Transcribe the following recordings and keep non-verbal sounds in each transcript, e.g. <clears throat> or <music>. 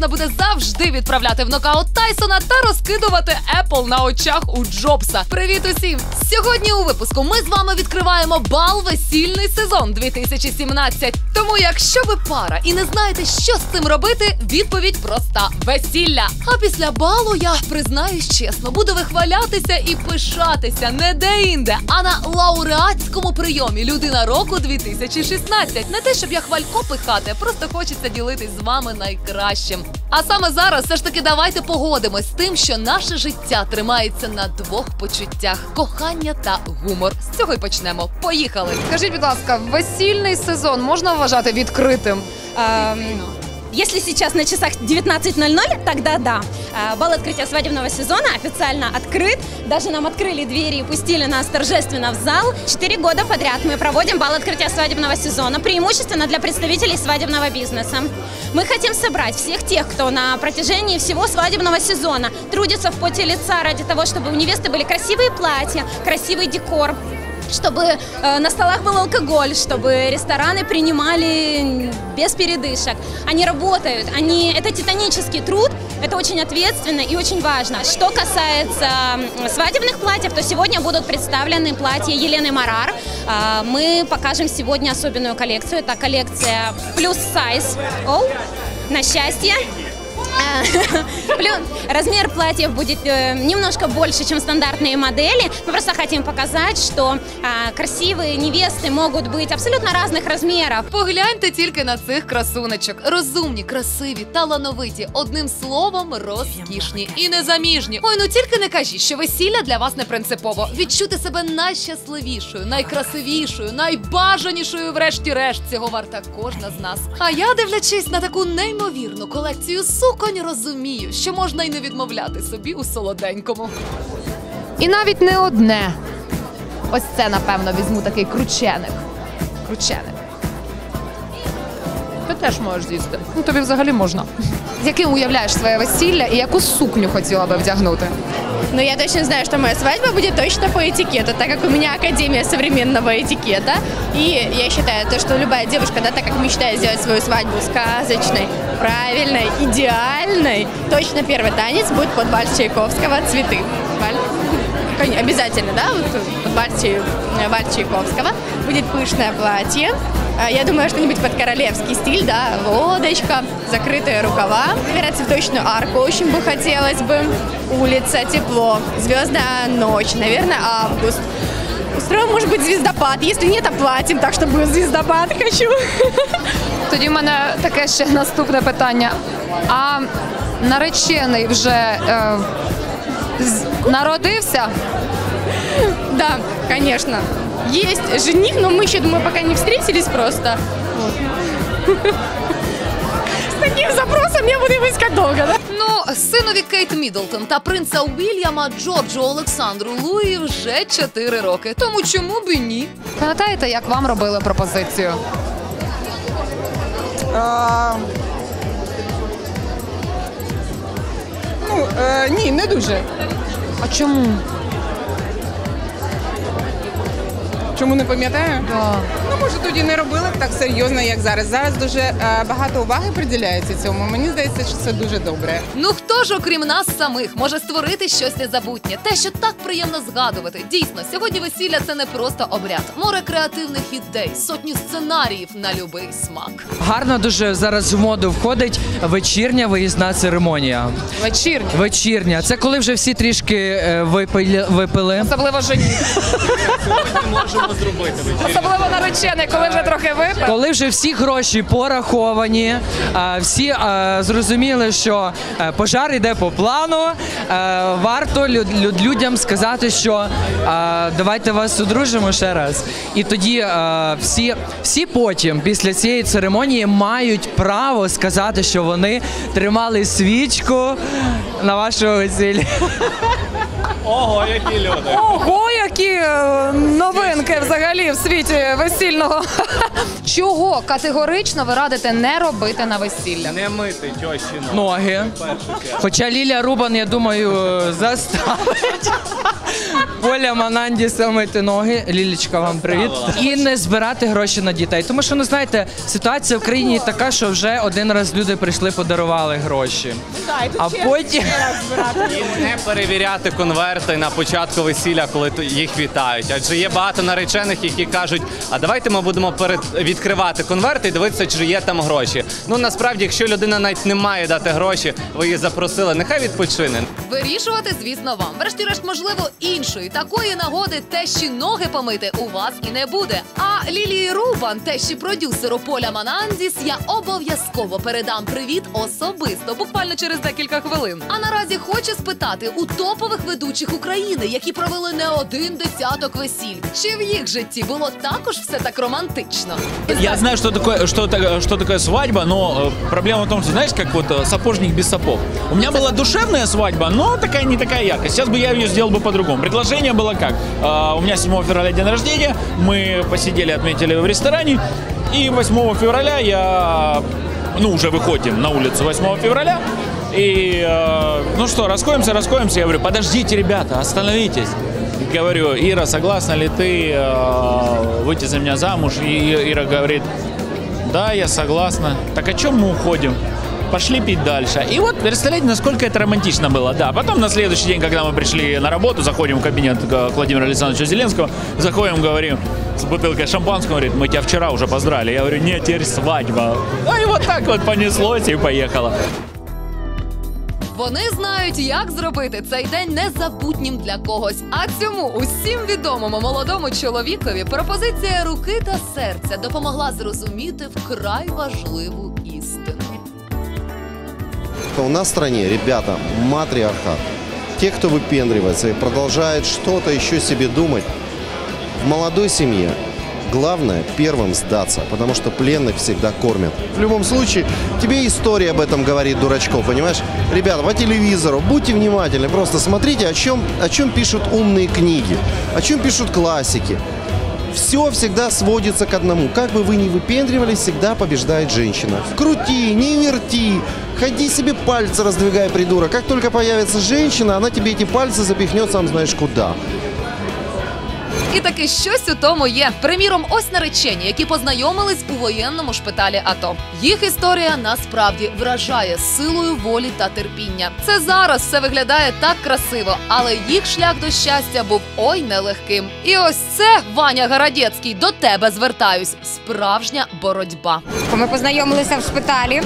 ратушна буде завжди відправляти в нокаут Тайсона та розкидувати Apple на очах у Джобса. Привіт усім! Сьогодні у випуску ми з вами відкриваємо бал весільний сезон 2017. Тому, якщо ви пара і не знаєте, що з цим робити, відповідь проста весілля. А після балу я признаюсь чесно, буду вихвалятися і пишатися не де-інде, а на лауреатському прийомі Людина року 2016. Не те, щоб я хвалько пихати, просто хочеться ділитись з вами найкращим. А саме зараз все ж таки давайте погодимось з тим, що наше життя тримається на двох почуттях: кохання та гумор. З цього й почнемо. Поїхали! Скажіть, будь ласка, весільний сезон можна вважати відкритим? Эм, Если сейчас на часах 19.00, тогда да. Э, Бал открытия свадебного сезона официально открыт. Даже нам открыли двери и пустили нас торжественно в зал. Четыре года подряд мы проводим бал открытия свадебного сезона, преимущественно для представителей свадебного бизнеса. Мы хотим собрать всех тех, кто на протяжении всего свадебного сезона трудится в поте лица ради того, чтобы у невесты были красивые платья, красивый декор, чтобы э, на столах был алкоголь, чтобы рестораны принимали без передышек. Они работают, они это титанический труд, это очень ответственно и очень важно. Что касается свадебных платьев, то сегодня будут представлены платья Елены Марар. А, Мы покажем сегодня особенную коллекцию. Это коллекция плюс сайз. На счастье. <laughs> А, Плюс размер платьев будет э, немножко больше, чем стандартные модели. Мы просто хотим показать, что а, красивые невесты могут быть абсолютно разных размеров. Погляньте тільки на цих красуночок. Розумні, красиві, талановиті. Одним словом, розкішні і незаміжні. Ой, ну тільки не кажіть, що весілля для вас не принципово. Відчути себе найщасливішою, найкрасивішою, найбажанішою, врешті-решт, цього варта кожна з нас. А я, дивлячись на таку неймовірну колекцію суконь, розумію, що можна й не відмовляти собі у солоденькому. І навіть не одне. Ось це, напевно, візьму такий крученик. Крученик Ти теж можеш з'їсти. Ну, тобі взагалі можна. З яким уявляєш своє весілля і яку сукню хотіла би вдягнути? Но я точно знаю, что моя свадьба будет точно по этикету, так как у меня Академия современного этикета. И я считаю, то, что любая девушка, да, так как мечтает сделать свою свадьбу сказочной, правильной, идеальной, точно первый танец будет под вальс Чайковского «Цветы». Валь- Кон- Обязательно, да, вот под вальс Чайковского. Будет пышное платье. А, Я думаю, что-нибудь под королевский стиль, да, лодочка, закрытые рукава. Наверное, цветочную арку очень бы хотелось бы. Улица, тепло, звездная ночь, наверное, август. Устроим, может быть, звездопад. Если нет, оплатим, так что будет звездопад хочу. Тоді в мене таке ще наступне питання. А наречений вже є, народився? Да, конечно. Есть жених, но мы еще, думаю, пока не встретились просто. Вот. С таким запросом я буду его искать долго, да? Ну, синові Кейт Міддлтон та принца Уільяма Джорджу Олександру Луї вже 4 роки. Тому чому б і ні? Пам'ятаєте, як вам робили пропозицію? А, ну, е, ні, не дуже. А чому? Чому не пам'ятаю? Да. Ну, може, тоді не робили б так серйозно, як зараз. Зараз дуже е, багато уваги приділяється цьому. Мені здається, що це дуже добре. Ну хто ж, окрім нас самих, може створити щось незабутнє? Те, що так приємно згадувати. Дійсно, сьогодні весілля це не просто обряд, море креативних ідей, сотні сценаріїв на любий смак. Гарно дуже зараз в моду входить вечірня виїзна церемонія. Вечірня. Вечірня. Це коли вже всі трішки е, випили. випили. Особливо жені. Особливо наречений, коли вже трохи випив. Коли вже всі гроші пораховані, е, всі е, зрозуміли, що е, пожар йде по плану. Варто лю- лю- людям сказати, що давайте вас одружимо ще раз. І тоді всі, всі потім, після цієї церемонії, мають право сказати, що вони тримали свічку на вашому весіллі. Ого, які люди. Ого, які е, новинки взагалі в світі весільного. <laughs> Чого категорично ви радите не робити на весілля? Не мити тьощі ноги. Ноги. Хоча Ліля Рубан, я думаю, заставить. Поля Мананді мити ноги. Лілічка, вам привіт. І не збирати гроші на дітей. Тому що, ну знаєте, ситуація в країні така, що вже один раз люди прийшли, подарували гроші. А потім. І не перевіряти конверти на початку весілля, коли то- їх вітають. Адже є багато наречених, які кажуть, а давайте ми будемо перед відкривати конверти і дивитися, чи є там гроші. Ну насправді, якщо людина навіть не має дати гроші, ви її запросили, нехай відпочине. Вирішувати, звісно, вам. Врешті-решт, можливо, іншої такої нагоди тещі ноги помити у вас і не буде. А Лілії Рубан, тещі продюсеру Поля Манандіс, я обов'язково передам привіт особисто, буквально через декілька хвилин. А наразі хочу спитати у топових ведучих України, які провели не один десяток весіль, чи в їх житті було також все так романтично? Я знаю, что такое, что, та- что такое свадьба, но э, проблема в том, что, знаешь, как вот э, сапожник без сапог. У меня была душевная свадьба, но такая не такая яркая. Сейчас бы я ее сделал бы по-другому. Предложение было как? А, У меня 7 февраля день рождения, мы посидели, отметили в ресторане, и 8 февраля я, ну, уже выходим на улицу 8 февраля, и, э, ну что, расходимся, расходимся. Я говорю, подождите, ребята, остановитесь. И говорю, Ира, согласна ли ты э, выйти за меня замуж? И Ира говорит, да, я согласна. Так о чем мы уходим? Пошли пить дальше. И вот представляете, насколько это романтично было. Да, потом на следующий день, когда мы пришли на работу, заходим в кабинет к Владимиру Александровичу Зеленского, заходим, говорим, с бутылкой шампанского, говорит, мы тебя вчера уже поздравили. Я говорю, нет, теперь свадьба. Ну и вот так вот понеслось и поехало. Вони знають, як зробити цей день незабутнім для когось. А цьому усім відомому молодому чоловікові пропозиція руки та серця допомогла зрозуміти вкрай важливу істину. У нас в стране, ребята, матриархат. Те, кто выпендривается и продолжает что-то еще себе думать, в молодой семье главное первым сдаться, потому что пленных всегда кормят. В любом случае, тебе история об этом говорит, дурачков, понимаешь? Ребята, по телевизору, будьте внимательны, просто смотрите, о чем, о чем пишут умные книги, о чем пишут классики. Все всегда сводится к одному. Как бы вы ни выпендривались, всегда побеждает женщина. Крути, не верти, ходи себе пальцы раздвигай, придурок. Как только появится женщина, она тебе эти пальцы запихнет сам знаешь куда. І таки щось у тому є. Приміром, ось наречені, які познайомились у воєнному шпиталі АТО. Їх історія насправді вражає силою волі та терпіння. Це зараз все виглядає так красиво, але їх шлях до щастя був ой нелегким. І ось це Ваня Гарадєцький. До тебе звертаюсь. Справжня боротьба. Ми познайомилися в шпиталі.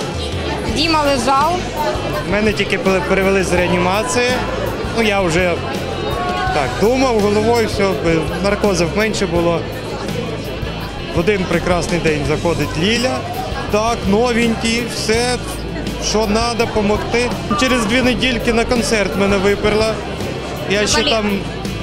Діма лежав. Мене тільки перевели з реанімації. Ну я вже так думав головою, все, наркозів менше було. В один прекрасний день заходить Ліля. Так, новенький, все, що треба, допомогти. Через дві недільки на концерт мене виперла. Я ще там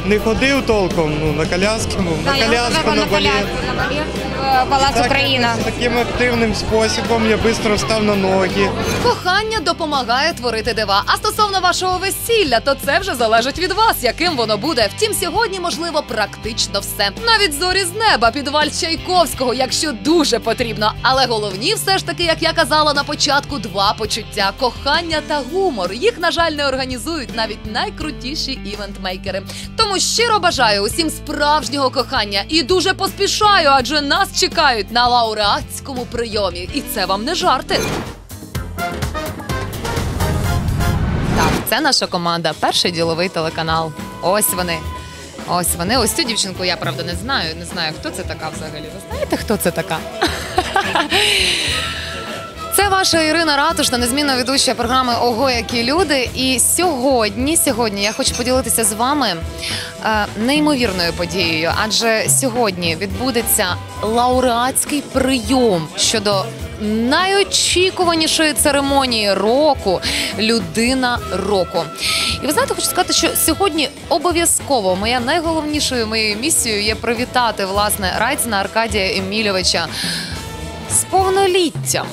не ходив толком, ну, на коляски, ну, на коляску, на балет. на балет Палац Так, Україна. Таким активним способом я швидко встав на ноги. Кохання допомагає творити дива. А стосовно вашого весілля, то це вже залежить від вас, яким воно буде. Втім, сьогодні можливо практично все. Навіть зорі з неба під вальс Чайковського, якщо дуже потрібно. Але головні, все ж таки, як я казала на початку, два почуття: кохання та гумор. Їх, на жаль, не організують навіть найкрутіші івентмейкери. Тому щиро бажаю усім справжнього кохання і дуже поспішаю, адже нас чекають на лауреатському прийомі. І це вам не жарти. Так, це наша команда. Перший діловий телеканал. Ось вони. Ось вони. Ось цю дівчинку я правда не знаю. Не знаю, хто це така взагалі. Ви знаєте, хто це така? <laughs> Це ваша Ірина Ратушна, незмінна ведуча програми Ого, які люди. І сьогодні, сьогодні я хочу поділитися з вами неймовірною подією, адже сьогодні відбудеться лауреатський прийом щодо найочікуванішої церемонії року людина року. І ви знаєте, хочу сказати, що сьогодні обов'язково моя найголовнішою моєю місією є привітати власне Райцена Аркадія Емільовича з повноліттям.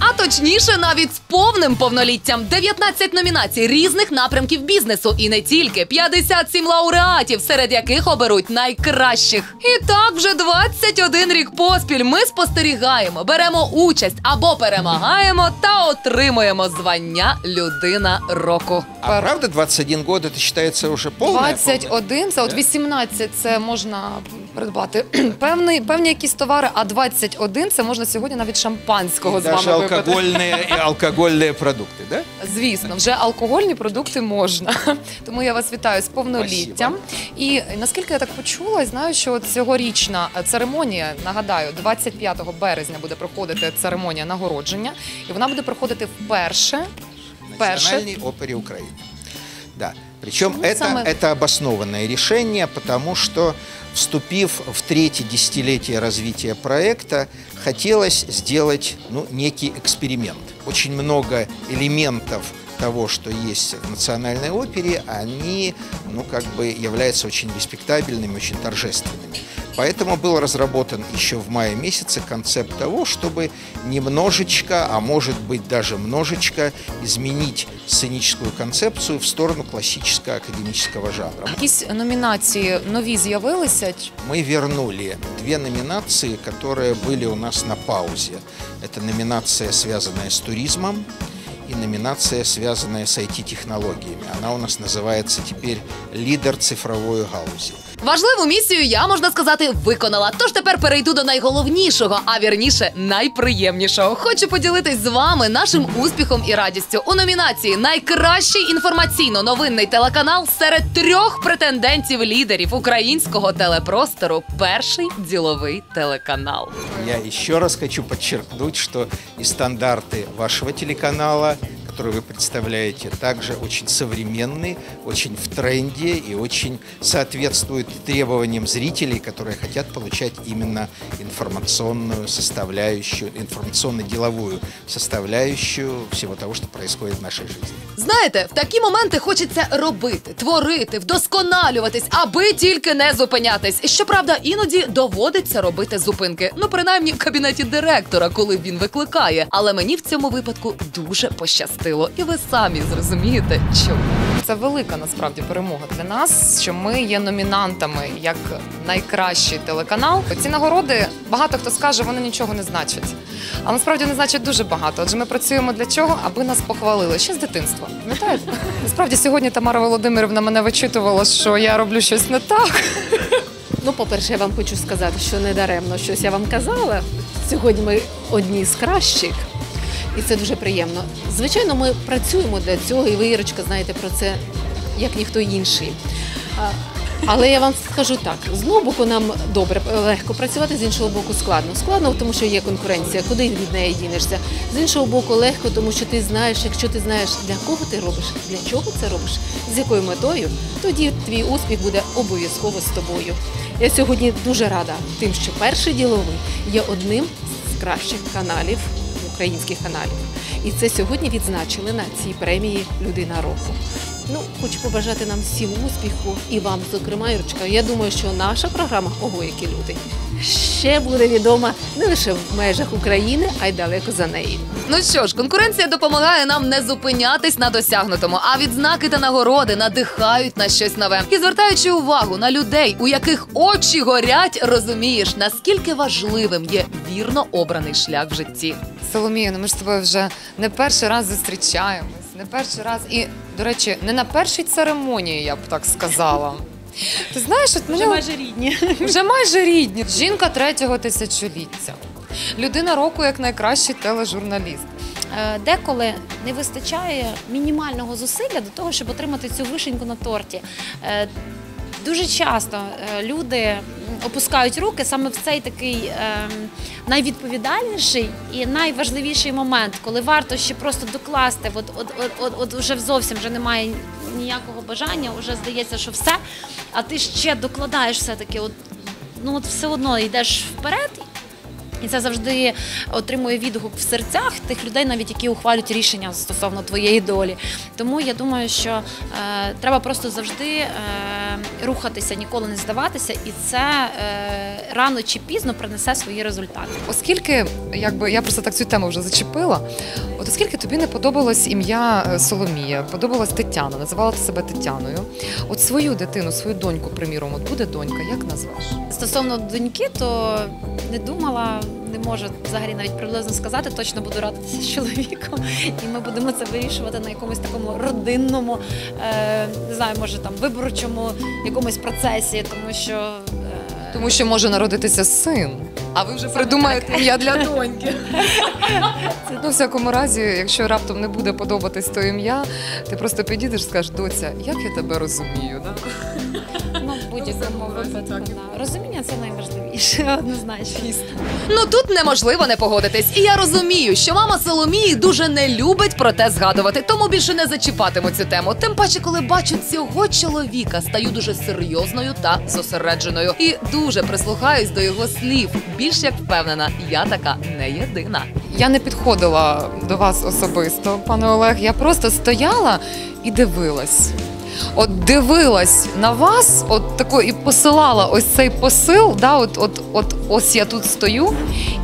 А точніше, навіть з повним повноліттям 19 номінацій різних напрямків бізнесу, і не тільки 57 лауреатів, серед яких оберуть найкращих. І так вже 21 рік поспіль ми спостерігаємо, беремо участь або перемагаємо та отримуємо звання людина року. А правда 21 год это считается уже полная? 21, це от 18 це можна придбати <clears throat> певний, певні якісь товари, а 21 це можна сьогодні навіть шампанського И з даже вами випити. алкогольные и <laughs> алкогольные продукты, да? Звісно, вже алкогольні продукти можна. <laughs> Тому я вас вітаю з повноліттям. І наскільки я так почула, знаю, що от цьогорічна церемонія, нагадаю, 25 березня буде проходити церемонія нагородження, і вона буде проходити вперше. Вперше. Национальной опере Украины. Да. Причем Почему это, самое- это обоснованное решение, потому что, вступив в третье десятилетие развития проекта, хотелось сделать ну, некий эксперимент. Очень много элементов того, что есть в национальной опере, они, ну, как бы являются очень респектабельными, очень торжественными. Поэтому был разработан еще в мае месяце концепт того, чтобы немножечко, а может быть даже множечко, изменить сценическую концепцию в сторону классического академического жанра. Якісь номінації нові з'явилися. Мы вернули две номинации, которые были у нас на паузе. Это номинация, связанная с туризмом, и номинация, связанная с IT-технологиями. Она у нас называется теперь «Лидер цифровой галузи». Важливу місію я можна сказати виконала. Тож тепер перейду до найголовнішого, а вірніше найприємнішого. Хочу поділитись з вами нашим успіхом і радістю у номінації Найкращий інформаційно-новинний телеканал серед трьох претендентів лідерів українського телепростору. Перший діловий телеканал. Я еще раз хочу подчеркнуть, что и стандарты вашего телеканала, который вы представляете, также очень современные, очень в тренде и очень соответствуют требованиям зрителей, которые хотят получать именно информационную составляющую, информационно-деловую составляющую всего того, что происходит в нашей жизни. Знаєте, в такі моменти хочеться робити, творити, вдосконалюватись, аби тільки не зупинятись. Щоправда, іноді доводиться робити зупинки. Ну, принаймні в кабінеті директора, коли він викликає. Але мені в цьому випадку дуже пощастило, і ви самі зрозумієте, чому. Це велика насправді перемога для нас, що ми є номінантами як найкращий телеканал. Ці нагороди багато хто скаже, вони нічого не значать. А насправді не значать дуже багато. Адже ми працюємо для чого, аби нас похвалили ще з дитинства. Пам'ятаєте? <laughs> Насправді сьогодні Тамара Володимирівна мене вичитувала, що я роблю щось не так. Ну, по-перше, я вам хочу сказати, що не даремно щось я вам казала. Сьогодні ми одні з кращих, і це дуже приємно. Звичайно, ми працюємо для цього, і ви, Ірочка, знаєте про це як ніхто інший. Але я вам скажу так: з одного боку нам добре легко працювати, з іншого боку складно. Складно, тому що є конкуренція, куди від неї дінешся. З іншого боку, легко, тому що ти знаєш, якщо ти знаєш, для кого ти робиш, для чого це робиш, з якою метою, тоді твій успіх буде обов'язково з тобою. Я сьогодні дуже рада тим, що перший діловий є одним з кращих каналів, українських каналів. І це сьогодні відзначили на цій премії Людина року. Ну, хочу побажати нам всім успіху і вам, зокрема, Ірочка. Я думаю, що наша програма Ого, які люди ще буде відома не лише в межах України, а й далеко за неї. Ну що ж, конкуренція допомагає нам не зупинятись на досягнутому, а відзнаки та нагороди надихають на щось нове. І звертаючи увагу на людей, у яких очі горять, розумієш, наскільки важливим є вірно обраний шлях в житті. Соломія, ну ми ж з тобою вже не перший раз зустрічаємось, не перший раз. І, до речі, не на першій церемонії, я б так сказала. Ти знаєш, от мене Вже майже рідні. вже майже рідні. Жінка третього тисячоліття. Людина року як найкращий тележурналіст. Е, Деколи не вистачає мінімального зусилля до того, щоб отримати цю вишеньку на торті. Дуже часто е, люди опускають руки саме в цей такий ем, найвідповідальніший і найважливіший момент, коли варто ще просто докласти, от, от, от, от, от вже зовсім вже немає ніякого бажання, вже здається, що все, а ти ще докладаєш все-таки, от, ну от все одно йдеш вперед І це завжди отримує відгук в серцях тих людей, навіть які ухвалюють рішення стосовно твоєї долі. Тому я думаю, що е, треба просто завжди е, рухатися, ніколи не здаватися, і це е, рано чи пізно принесе свої результати. Оскільки, якби я просто так цю тему вже зачепила, от оскільки тобі не подобалось ім'я е, Соломія, подобалась Тетяна, називала ти себе Тетяною. От свою дитину, свою доньку, приміром, от буде донька, як назвеш? Стосовно доньки, то не думала, не можу взагалі навіть приблизно сказати. Точно буду радитися з чоловіком, і ми будемо це вирішувати на якомусь такому родинному, е, не знаю, може там виборчому якомусь процесі, тому що. е, Тому що може народитися син. А ви вже придумаєте ім'я для доньки. <laughs> Ну, в всякому разі, якщо раптом не буде подобатись то ім'я, ти просто підійдеш і скажеш, доця, як я тебе розумію? Да? Будь-якому випадку. Да. Розуміння це найважливіше, <laughs> однозначно. Ну тут неможливо не погодитись. І я розумію, що мама Соломії дуже не любить про те згадувати, тому більше не зачіпатиму цю тему. Тим паче, коли бачу цього чоловіка, стаю дуже серйозною та зосередженою і дуже прислухаюсь до його слів. Більш як впевнена, я така не єдина. Я не підходила до вас особисто, пане Олег. Я просто стояла і дивилась. От дивилась на вас, от тако і посилала ось цей посил. Да, от, от, от ось я тут стою,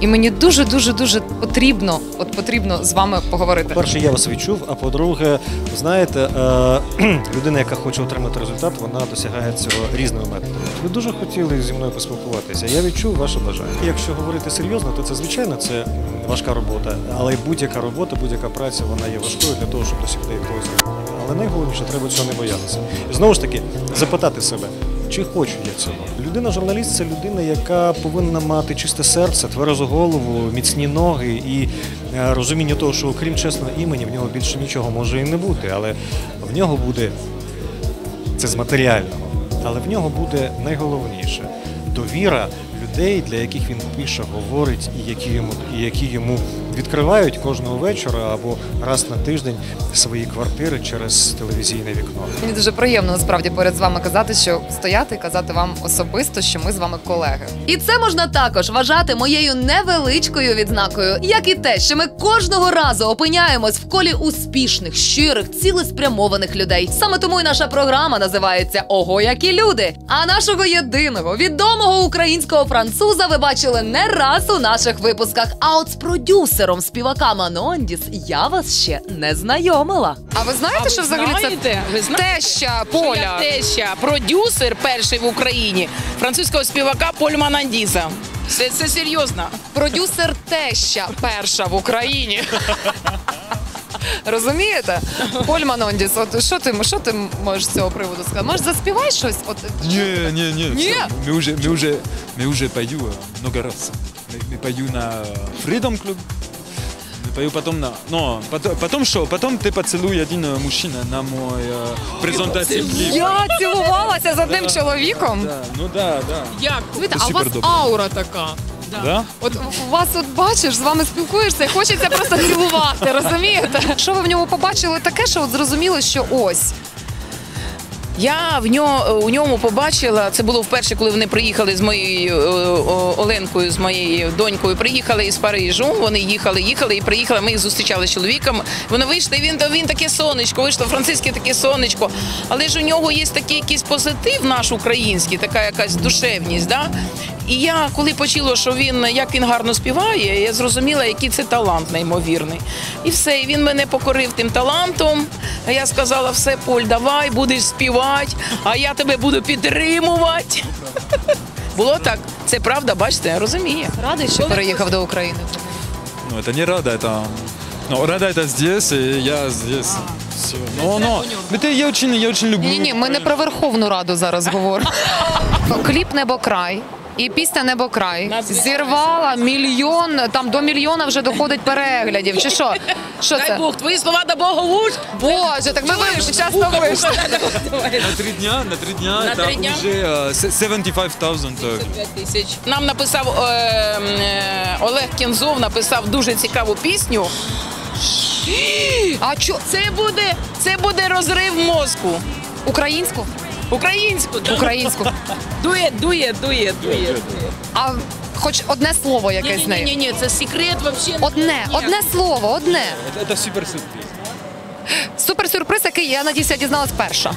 і мені дуже дуже дуже потрібно, от потрібно з вами поговорити. Перше, я вас відчув, а по-друге, знаєте, е, <clears throat> людина, яка хоче отримати результат, вона досягає цього різними методами. Ви дуже хотіли зі мною поспілкуватися. Я відчув ваше бажання. Якщо говорити серйозно, то це звичайно це важка робота, але й будь-яка робота, будь-яка праця, вона є важкою для того, щоб досягти якогось результату. Але найголовніше, треба цього не боятися. І знову ж таки, запитати себе. Чи хочу я цього? Людина-журналіст це людина, яка повинна мати чисте серце, тверезу голову, міцні ноги і е, розуміння того, що окрім чесного імені, в нього більше нічого може і не бути. Але в нього буде це з матеріального, але в нього буде найголовніше довіра людей, для яких він більше говорить, і які йому, і які йому відкривають кожного вечора або раз на тиждень свої квартири через телевізійне вікно. Мені дуже приємно насправді поряд з вами казати, що стояти і казати вам особисто, що ми з вами колеги. І це можна також вважати моєю невеличкою відзнакою, як і те, що ми кожного разу опиняємось в колі успішних, щирих, цілеспрямованих людей. Саме тому і наша програма називається Ого, які люди. А нашого єдиного відомого українського француза ви бачили не раз у наших випусках. А от з продюсером співака Манондіс я вас ще не знайомила. А ви знаєте, ви що взагалі знаєте? це Ви знаєте, теща що Поля? я теща, продюсер перший в Україні французького співака Поль Манандіза. Це, це серйозно. Продюсер теща перша в Україні. <laughs> Розумієте? Поль Манондіс, от що ти, що ти можеш з цього приводу сказати? Може, заспівай щось? От, Не, не, не. Не? всё. Мы уже, мы уже, мы уже пою э, много раз. Мы, мы пою на Freedom Club. Мы пою потом на... Но потом, потом что? Потом ты поцелуй один э, мужчина на мой э, презентаційний кліп. Я цілувалася з одним чоловіком. Да, ну да, да. Як? Слухайте, Це а у вас супер добре. аура така. Да? От у вас от бачиш, з вами спілкуєшся, і хочеться просто цілувати, розумієте? Що ви в ньому побачили таке, що от зрозуміли, що ось. я в нього, у ньому побачила, це було вперше, коли вони приїхали з моєю е, Оленкою, з моєю донькою. Приїхали із Парижу. Вони їхали, їхали і приїхали. Ми їх зустрічали з чоловіком. Вони вийшли. Він він таке сонечко, вийшло французьке таке сонечко. Але ж у нього є такий якийсь позитив наш український, така якась душевність. Да? І я, коли почула, що він як він гарно співає, я зрозуміла, який це талант неймовірний. І все, і він мене покорив тим талантом. А я сказала, все, Поль, давай, будеш співати, а я тебе буду підтримувати. <laughs> Було так. Це правда, бачите, розуміє. Радий, що переїхав до України. Ну, это не рада, это... Ну, рада это здесь, и я здесь. Все. Но, но, это я очень, я очень люблю. Ні, ні, ми не про Верховну Раду зараз говоримо. <laughs> Кліп Небокрай. І пісня Небокрай зірвала мільйон, там до мільйона вже доходить переглядів. Чи що? Що Дай це? Бог, твої слова до Бога уж. Боже, так ми ви часто вийшли. На три дня, на три дня, На это три дня? уже э, се- 75,000. э, тисяч. Нам написав е, е, Олег Кінзов, написав дуже цікаву пісню. А чо? Це буде, це буде розрив мозку. Українську? Українську. да. Українську. Дує, дує, дує, дує. А хоч одне слово якесь з нею. Ні, ні, це секрет вообще. Одне, одне слово, одне. Это, это супер сюрприз. Супер сюрприз, який я надіюся, я дізналась перша.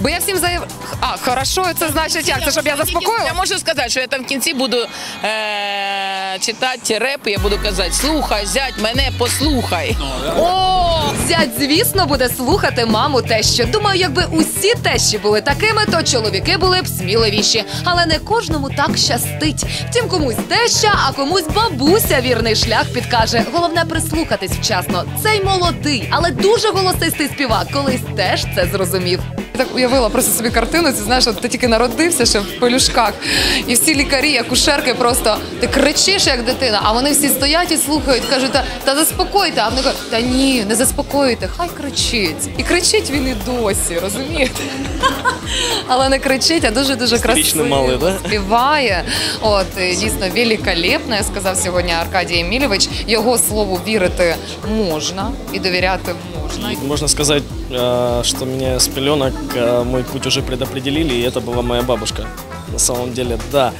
Бо я всім заяв... А, хорошо, це значить як? Це щоб я заспокоїла? Я можу сказати, що я там в кінці буду е- читати реп, я буду казати, слухай, зять, мене послухай. О, зять, звісно, буде слухати маму тещу. Думаю, якби усі тещі були такими, то чоловіки були б сміливіші. Але не кожному так щастить. Втім, комусь теща, а комусь бабуся вірний шлях підкаже. Головне прислухатись вчасно. Цей молодий, але дуже голосистий співак колись теж це зрозумів. Я так уявила просто собі картину, ти знаєш, от ти тільки народився ще в пелюшках, і всі лікарі, акушерки просто ти кричиш як дитина, а вони всі стоять і слухають, кажуть, та, та заспокойте. А вони кажуть, та ні, не заспокоїте, хай кричить. І кричить він і досі, розумієте? <laughs> Але не кричить, а дуже дуже красиво малий, да? співає. От дійсно великолепно, я сказав сьогодні Аркадій Емілєвич. Його слову вірити можна і довіряти можна. Можно сказать, э, что меня с пеленок э, мой путь уже предопределили, и это была моя бабушка. На самом деле, да.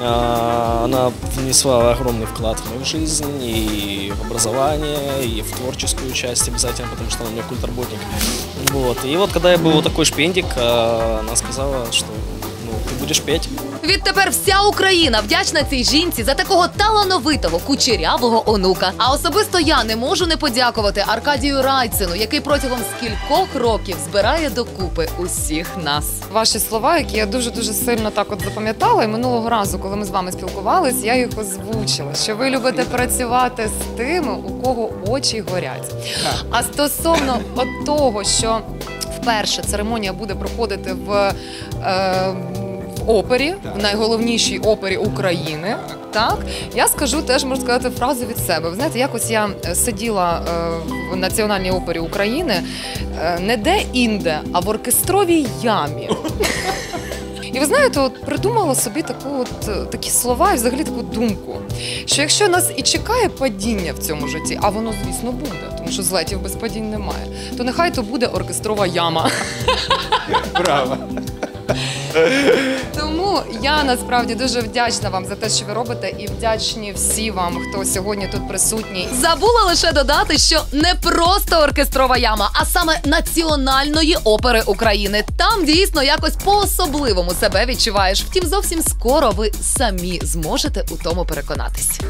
Э, Она внесла огромный вклад в мою жизнь и в образование, и в творческую часть обязательно, потому что она у меня культработник. Вот. И вот когда я был вот такой шпендик, она сказала, что ты будешь петь. Відтепер вся Україна вдячна цій жінці за такого талановитого кучерявого онука. А особисто я не можу не подякувати Аркадію Райцину, який протягом скількох років збирає докупи усіх нас. Ваші слова, які я дуже дуже сильно так от запам'ятала, і минулого разу, коли ми з вами спілкувались, я їх озвучила. Що ви любите працювати з тими, у кого очі горять. А стосовно от того, що вперше церемонія буде проходити в. Е, в опері, в найголовнішій опері України. Так, я скажу теж можу сказати фразу від себе. Ви знаєте, якось я е, сиділа е, в Національній опері України е, не де-інде, а в оркестровій ямі. І ви знаєте, от придумала собі таку от такі слова і взагалі таку думку, що якщо нас і чекає падіння в цьому житті, а воно, звісно, буде, тому що злетів без падінь немає, то нехай то буде оркестрова яма. Браво. Тому я насправді дуже вдячна вам за те, що ви робите, і вдячні всі вам, хто сьогодні тут присутній. Забула лише додати, що не просто оркестрова яма, а саме Національної опери України. Там дійсно якось по-особливому себе відчуваєш. Втім, зовсім скоро ви самі зможете у тому переконатись.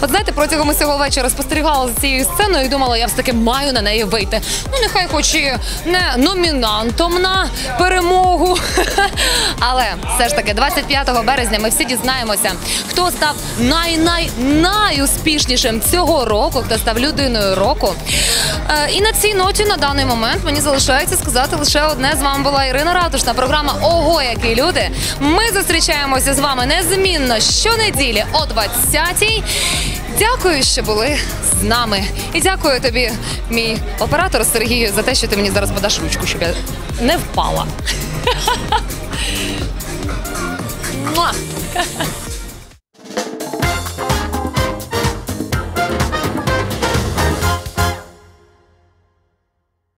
От знаєте, протягом усього вечора спостерігала за цією сценою і думала, я все таки маю на неї вийти. Ну, нехай хоч і не номінантом на перемогу. <laughs> Але все ж таки, 25 березня ми всі дізнаємося, хто став най-най-найуспішнішим цього року, хто став людиною року. Е, і на цій ноті на даний момент мені залишається сказати лише одне. З вами була Ірина Ратушна. Програма Ого, які люди. Ми зустрічаємося з вами незмінно щонеділі о 20-й. Дякую, що були з нами. І дякую тобі, мій оператор Сергію, за те, що ти мені зараз подаш ручку, щоб я не впала. <laughs>